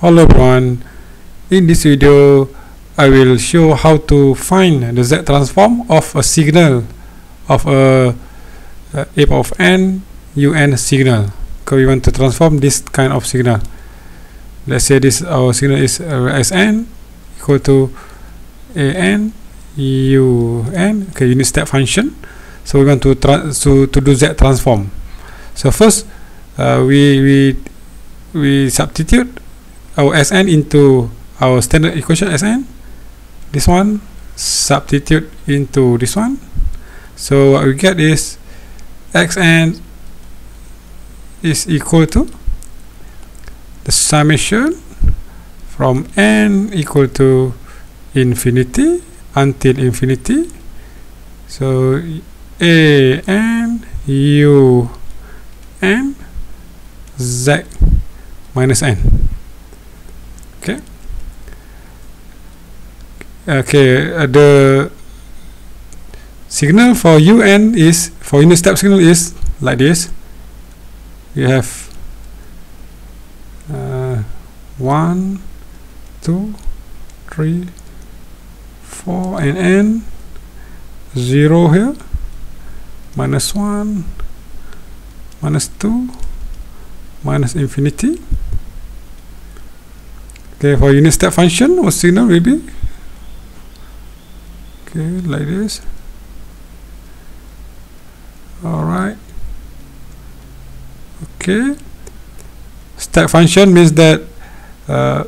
Hello everyone, in this video I will show how to find the Z transform of a signal of a, a f of n un signal. So we want to transform this kind of signal. Let's say this our signal is uh, sn equal to an un okay unit step function. So we want to to, to do Z transform. So first uh, we we we substitute our Sn into our standard equation Sn this one substitute into this one. So what we get is xn is equal to the summation from n equal to infinity until infinity. So a n u n z minus n okay okay uh, the signal for un is for unit step signal is like this. You have uh, one two three four and n. Zero here. Minus one minus two minus infinity. Okay for unit step function what signal will be okay like this. Alright okay. Step function means that uh,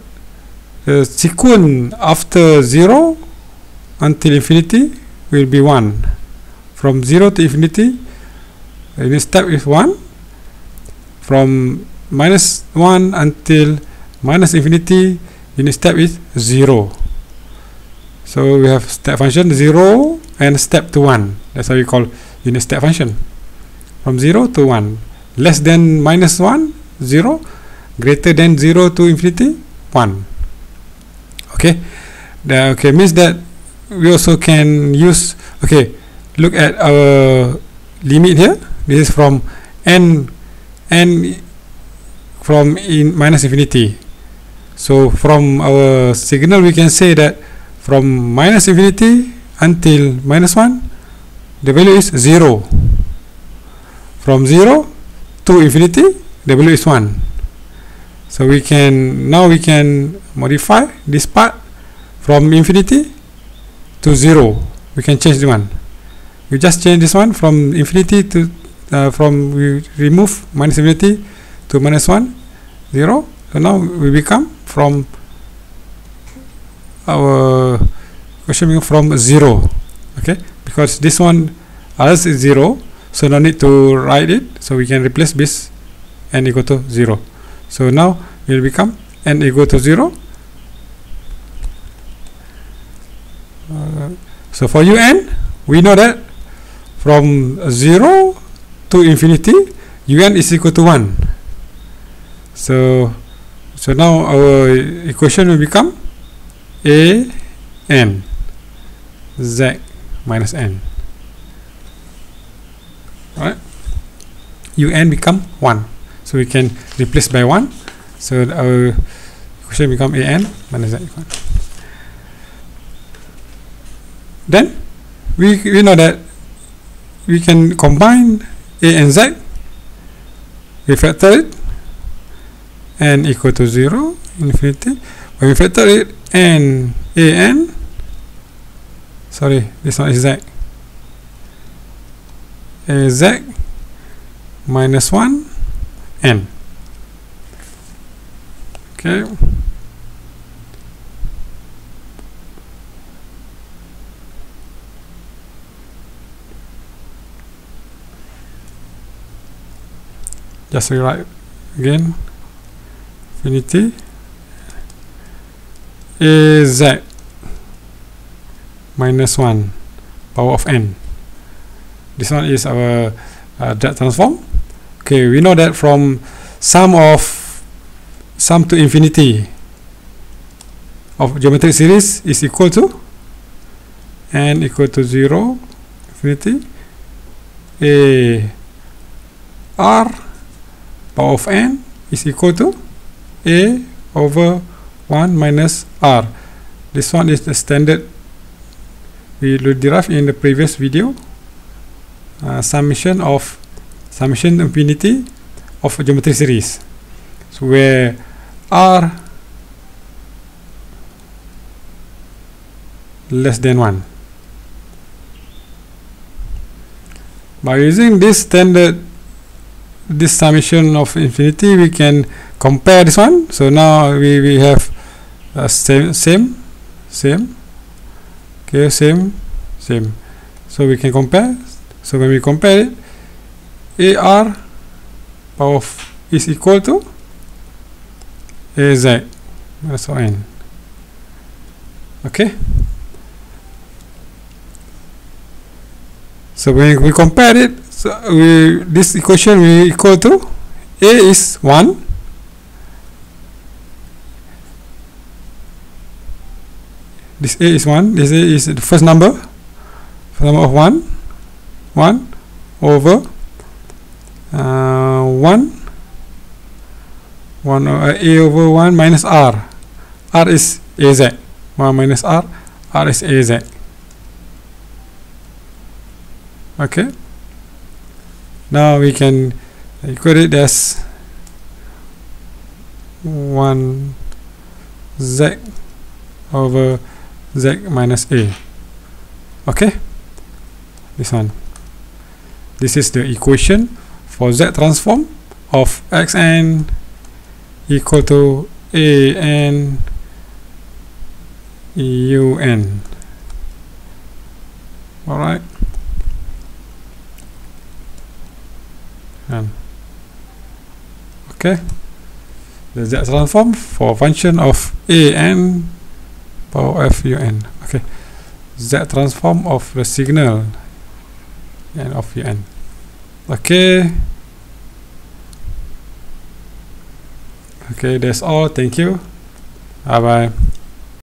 the sequence after 0 until infinity will be 1 from 0 to infinity this step is 1 from minus 1 until minus infinity unit step is 0 so we have step function 0 and step to 1 that's how we call unit step function. From 0 to 1 less than minus 1 0 greater than 0 to infinity 1 okay? The, okay means that we also can use okay look at our limit here. This is from n n from in minus infinity. So from our signal we can say that from minus infinity until minus 1 the value is 0 from 0 to infinity the value is 1 so we can now we can modify this part from infinity to 0 we can change the one. We just change this one from infinity to uh, from we remove minus infinity to minus 1 0 so now we become from our question from 0 okay? Because this one else is 0 so no need to write it so we can replace this n equal to 0 so now it will become n equal to 0 uh, so for un we know that from 0 to infinity un is equal to 1 so so now our equation will become a n. Z minus n. Right un become 1 so we can replace by 1 so our equation become a n minus z then we, we know that we can combine a and z we factor it n equal to 0 infinity when we factor it n a n? Sorry this one is z. A z minus 1 n. Okay. Just rewrite again. Infinity a z minus 1 power of n. This one is our uh, transform. Okay we know that from sum of sum to infinity of geometric series is equal to n equal to 0 infinity a r power of n is equal to a over 1 minus r. This one is the standard. We derived in the previous video uh, summation of summation infinity of a geometry series. So where r less than 1 by using this standard this summation of infinity we can compare this one. So now we, we have uh, same same same. Okay same same. So we can compare. So when we compare it ar power of is equal to az that's n okay? So when we compare it so we this equation will equal to a is 1 this a is 1 this a is the first number. First number of 1 1 over uh, 1 1 uh, a over 1 minus r. R is az 1 minus r. R is az okay. Now we can equate it as 1 z over z minus a. Okay this one. This is the equation for z transform of xn equal to a n u n. All right and okay the z transform for function of a n power f u n. Okay. Z transform of the signal and of u n. Okay. Okay that's all. Thank you. Bye bye